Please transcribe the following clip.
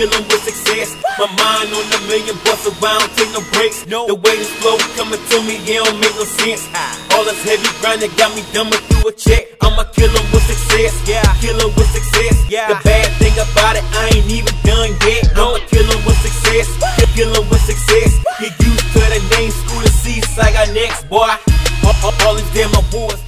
killing with success. My mind on a million bucks around, take no breaks. No. The way this flow coming to me, it don't make no sense. Ah. All this heavy grinding got me dumb through a check. I'ma kill with success, yeah. Kill with success, yeah. The bad thing about it, I ain't even done yet. No. I'ma kill with success, kill em with success. Get used to the name, Scooda Sease, so I got next, boy. All, all, all these damn awards